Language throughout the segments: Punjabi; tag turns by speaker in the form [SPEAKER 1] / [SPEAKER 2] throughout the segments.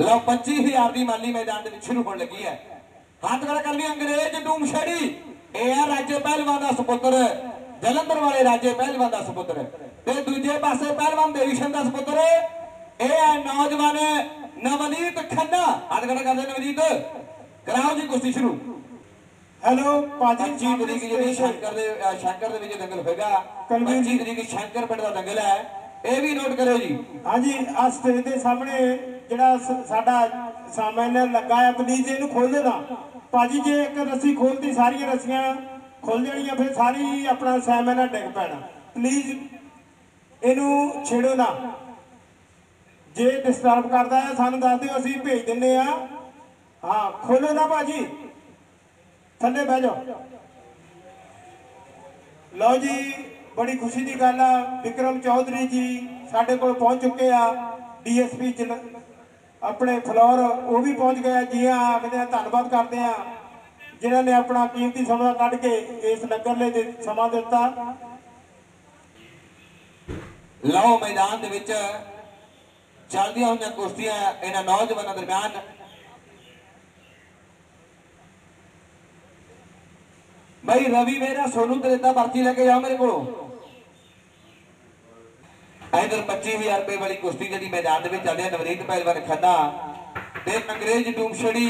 [SPEAKER 1] ਲਓ 25000 ਦੀ ਮਾਲੀ ਮੈਦਾਨ ਦੇ ਵਿੱਚ ਸ਼ੁਰੂ ਹੋਣ ਲੱਗੀ ਹੈ। ਹੱਥ ਖੜਾ ਕਰ ਲਈ ਅੰਗਰੇਜ਼ ਡੂਮ ਛੜੀ। ਇਹ ਆ ਰਾਜੇ ਪਹਿਲਵਾਨ ਦਾ ਸੁਪੁੱਤਰ ਜਲੰਧਰ ਵਾਲੇ ਰਾਜੇ ਪਹਿਲਵਾਨ ਦਾ ਸੁਪੁੱਤਰ। ਤੇ ਦੂਜੇ ਪਾਸੇ ਪਹਿਲਵਾਨ ਦੇਵੀਸ਼ਨ ਦਾ ਸੁਪੁੱਤਰ ਇਹ ਹੈ ਨੌਜਵਾਨ ਨਵਨੀਤ ਖੰਨਾ। ਹੱਥ ਖੜਾ ਕਰਦੇ ਨਵਨੀਤ। ਕਰਾਓ ਜੀ ਕੁਸ਼ਤੀ ਸ਼ੁਰੂ।
[SPEAKER 2] ਹੈਲੋ ਭਾਜੀ
[SPEAKER 1] 25 ਤਰੀਕ ਜਿਹੜੀ ਸ਼ੰਕਰ ਦੇ ਸ਼ੰਕਰ ਦੇ ਵਿੱਚ ਦੰਗਲ ਹੋਏਗਾ।
[SPEAKER 2] ਕਲਵੀਰ
[SPEAKER 1] 25 ਤਰੀਕ ਸ਼ੰਕਰ ਪਿੰਡ ਦਾ ਦੰਗਲ ਹੈ। ਇਹ ਵੀ ਨੋਟ ਕਰਿਓ ਜੀ।
[SPEAKER 2] ਹਾਂਜੀ ਆ ਸਟੇਜ ਦੇ ਸਾਹਮਣੇ ਜਿਹੜਾ ਸਾਡਾ ਸਾਮਾਨ ਲੱਗਾ ਆ ਪਲੀਜ਼ ਇਹਨੂੰ ਖੋਲ ਨਾ ਭਾਜੀ, ਜੇ ਇੱਕ ਰੱਸੀ ਖੋਲਦੀ ਸਾਰੀਆਂ ਰੱਸੀਆਂ ਖੁੱਲ ਜਾਣੀਆਂ, ਫਿਰ ਸਾਰੀ ਆਪਣਾ ਸਾਮਾਨ ਡਿੱਗ ਪੈਣਾ। ਪਲੀਜ਼ ਇਹਨੂੰ ਛੇੜੋ ਨਾ। ਜੇ ਡਿਸਟਰਬ ਕਰਦਾ ਹੈ ਸਾਨੂੰ ਦੱਸ ਦਿਓ, ਅਸੀਂ ਭੇਜ ਦਿੰਨੇ ਆ। ਹਾਂ ਖੋਲੋ ਨਾ ਭਾਜੀ। ਥੱਲੇ ਬਹਿ ਜਾਓ। ਲਓ ਜੀ, ਬੜੀ ਖੁਸ਼ੀ ਦੀ ਗੱਲ ਆ। ਵਿਕਰਮ ਚੌਧਰੀ ਜੀ ਸਾਡੇ ਕੋਲ ਪਹੁੰਚ ਚੁੱਕੇ ਆ, ਡੀਐਸਪੀ ਆਪਣੇ ਫਲੋਰ, ਉਹ ਵੀ ਪਹੁੰਚ ਗਿਆ ਜੀ ਆਖਦੇ ਆ, ਧੰਨਵਾਦ ਕਰਦੇ ਆ। ਜਿਨ੍ਹਾਂ ਨੇ ਆਪਣਾ ਕੀਮਤੀ ਸਮਾਂ ਕੱਢ ਕੇ ਇਸ ਨਗਰ ਲਈ ਸਮਾਂ ਦਿੱਤਾ।
[SPEAKER 1] ਲਓ, ਮੈਦਾਨ ਦੇ ਵਿੱਚ ਚੱਲਦੀਆਂ ਹੋਈਆਂ ਕੁਸ਼ਤੀਆਂ ਇਹਨਾਂ ਨੌਜਵਾਨਾਂ ਦਰਮਿਆਨ। ਬਈ, ਰਵੀ ਮੇਰਾ ਸੋਨੂ ਤਰੇਤਾ ਪਰਚੀ ਲੈ ਕੇ ਜਾਓ ਮੇਰੇ ਕੋਲੋਂ। ਇਧਰ 25000 ਰੁਪਏ ਵਾਲੀ ਕੁਸ਼ਤੀ ਜਿਹੜੀ ਮੈਦਾਨ ਦੇ ਵਿੱਚ ਚੱਲ ਹੈ, ਨਵਨੀਤ ਪਹਿਲਵਾਨ ਖੰਨਾ ਤੇ ਅੰਗਰੇਜ਼ ਡੂਮਛੜੀ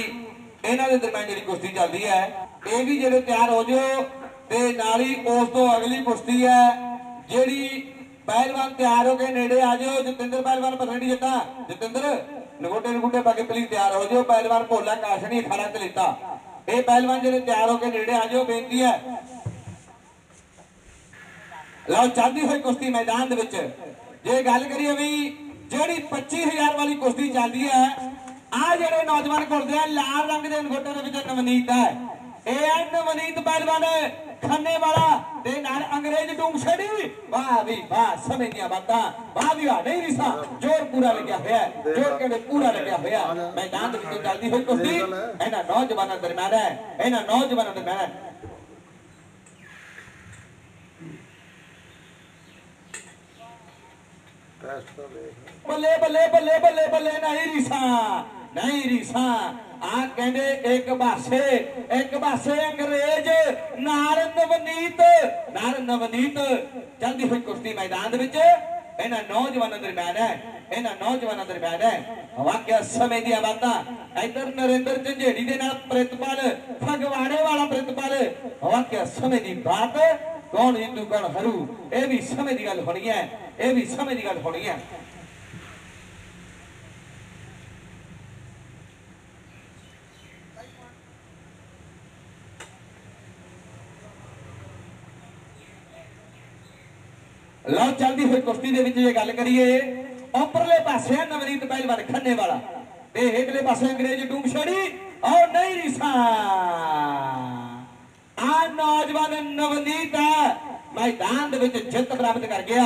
[SPEAKER 1] ਇਹਨਾਂ ਦੇ ਦਰਮਿਆਨ ਜਿਹੜੀ ਕੁਸ਼ਤੀ ਚੱਲਦੀ ਹੈ, ਇਹ ਵੀ ਜਿਹੜੇ ਤਿਆਰ ਹੋ ਜਿਓ ਤੇ ਨਾਲ ਹੀ ਉਸ ਤੋਂ ਅਗਲੀ ਕੁਸ਼ਤੀ ਹੈ, ਜਿਹੜੀ ਪਹਿਲਵਾਨ ਤਿਆਰ ਹੋ ਕੇ ਨੇੜੇ ਆ ਜਿਓ। ਜਤਿੰਦਰ ਪਹਿਲਵਾਨ ਪਸੰਦੀ ਜੱਟਾ ਜਤਿੰਦਰ, ਨਗੋਟੇ ਨਗੋਟੇ ਪਾ ਕੇ ਪਲੀਜ਼ ਤਿਆਰ ਹੋ ਜਾਓ। ਪਹਿਲਵਾਨ ਭੋਲਾ ਕਾਸ਼ਣੀ ਅਖਾੜਾ ਤੇ ਲੈਤਾ ਇਹ ਪਹਿਲਵਾਨ ਜਿਹੜੇ ਤਿਆਰ ਹੋ ਕੇ ਨੇੜੇ ਆ ਜਿਓ, ਬੇਨਤੀ ਹੈ। ਲਓ, ਚੱਲਦੀ ਹੋਈ ਕੁਸ਼ਤੀ ਮੈਦਾਨ ਦੇ ਵਿੱਚ। ਜੇ ਗੱਲ ਕਰੀਏ ਵੀ ਜਿਹੜੀ 25000 ਵਾਲੀ ਕੁਸ਼ਤੀ ਚੱਲਦੀ ਹੈ ਆ ਜਿਹੜੇ ਨੌਜਵਾਨ ਘੁਲਦੇ ਆ ਲਾਲ ਰੰਗ ਦੇ ਅੰਗੋਟੇ ਦੇ ਵਿੱਚ ਨਵਨੀਤ ਹੈ। ਇਹ ਹੈ ਨਵਨੀਤ ਪਹਿਲਵਾਨ ਖੰਨੇ ਵਾਲਾ ਤੇ ਨਾਲ ਅੰਗਰੇਜ਼ ਡੂਮ ਛੜੀ। ਵਾਹ ਵੀ ਵਾਹ ਸਮਝ ਦੀਆਂ ਬਾਤਾਂ। ਵਾਹ ਵੀ ਵਾਹ ਨਹੀਂ ਰਿਸਾ ਜੋਰ ਪੂਰਾ ਲੱਗਿਆ ਹੋਇਆ ਜੋਰ ਕਹਿੰਦੇ ਪੂਰਾ ਲੱਗਿਆ ਹੋਇਆ ਮੈਦਾਨ ਦੇ ਵਿੱਚ ਚੱਲਦੀ ਹੋਈ ਕੁਸ਼ਤੀ ਇਹਨਾਂ ਨੌਜਵਾਨਾਂ ਦਰਮਿਆਨ ਹੈ। ਇਹਨਾਂ ਨੌਜਵਾਨਾਂ ਦਰਮਿਆਨ ਬੱਲੇ ਬੱਲੇ ਬੱਲੇ ਬੱਲੇ ਬੱਲੇ ਨਹੀਂ ਰੀਸਾ ਨਹੀਂ ਰੀਸਾ। ਆ ਕਹਿੰਦੇ ਇੱਕ ਪਾਸੇ ਇੱਕ ਪਾਸੇ ਅੰਗਰੇਜ਼, ਨਾਲ ਨਵਨੀਤ ਨਾਲ ਨਵਨੀਤ। ਜਲਦੀ ਹੋਈ ਕੁਸ਼ਤੀ ਮੈਦਾਨ ਦੇ ਵਿੱਚ। ਇਹਨਾਂ ਨੌਜਵਾਨਾਂ ਦਰਮਿਆਨ ਹੈ, ਇਹਨਾਂ ਨੌਜਵਾਨਾਂ ਦਰਮਿਆਨ ਹੈ। ਵਾਕਿਆ ਸਮੇਂ ਦੀਆਂ ਬਾਤਾਂ। ਇਧਰ ਨਰਿੰਦਰ ਝੰਜੇੜੀ ਦੇ ਨਾਲ ਪ੍ਰਿਤਪਾਲ, ਫਗਵਾੜੇ ਵਾਲਾ ਪ੍ਰਿਤਪਾਲ। ਵਾਕਿਆ ਸਮੇਂ ਦੀ ਬਾਤ ਕੌਣ ਹਿੰਦੂ ਕੌਣ ਹਰੂ ਇਹ ਵੀ ਸਮੇਂ ਦੀ ਗੱਲ ਹੋਣੀ ਹੈ। ਇਹ ਵੀ ਸਮੇਂ ਦੀ ਗੱਲ ਹੋਣੀ ਹੈ। ਲਓ, ਚੱਲਦੀ ਹੋਈ ਕੁਸ਼ਤੀ ਦੇ ਵਿੱਚ ਜੇ ਗੱਲ ਕਰੀਏ, ਉੱਪਰਲੇ ਪਾਸੇ ਆ ਨਵਨੀਤ ਪਹਿਲਵਾਨ ਖੰਨੇ ਵਾਲਾ ਤੇ ਹੇਠਲੇ ਪਾਸੇ ਅੰਗਰੇਜ਼ ਡੂਮ ਛੜੀ ਔਰ ਨਹੀਂ ਰਿਸਾ ਆ ਨੌਜਵਾਨ ਨਵਨੀਤ ਆ ਮੈਦਾਨ ਦੇ ਵਿੱਚ ਜਿੱਤ ਪ੍ਰਾਪਤ ਕਰ ਗਿਆ।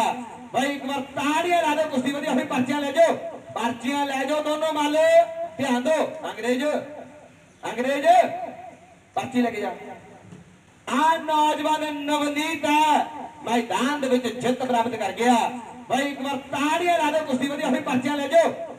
[SPEAKER 1] ਬਈ ਇੱਕ ਵਾਰ ਤਾੜੀਆਂ ਲਾ ਦਿਓ, ਕੁਸ਼ਤੀ ਵਧੀਆ ਹੋਈ, ਪਰਚੀਆਂ ਲੈ ਜਾਓ। ਪਰਚੀਆਂ ਲੈ ਜਾਓ ਦੋਨੋਂ ਮਾਲ। ਧਿਆਨ ਦਿਓ, ਅੰਗਰੇਜ਼। ਅੰਗਰੇਜ਼, ਪਰਚੀ ਲੈ ਕੇ ਜਾ। ਆ ਨੌਜਵਾਨ ਨਵਨੀਤ ਆ। ਮੈਦਾਨ ਦੇ ਵਿੱਚ ਜਿੱਤ ਪ੍ਰਾਪਤ ਕਰ ਗਿਆ। ਬਈ ਇੱਕ ਵਾਰ ਤਾੜੀਆਂ ਲਾ ਦਿਓ, ਕੁਸ਼ਤੀ ਵਧੀਆ ਹੋਈ, ਪਰਚੀਆਂ ਲੈ ਜਾਓ।